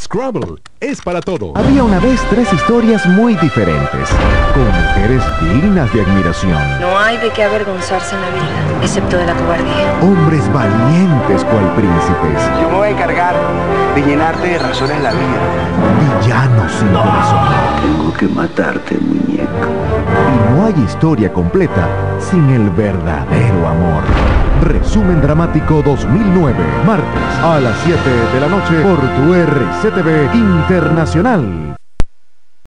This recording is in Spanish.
Scrabble es para todo. Había una vez tres historias muy diferentes, con mujeres dignas de admiración. No hay de qué avergonzarse en la vida, excepto de la cobardía. Hombres valientes cual príncipes. Yo me voy a encargar de llenarte de razones la vida. Villanos sin corazón. Tengo que matarte, muñeco. Y no hay historia completa sin el verdadero amor. Resumen Dramático 2009, martes a las 7 de la noche por tu RCTV Internacional.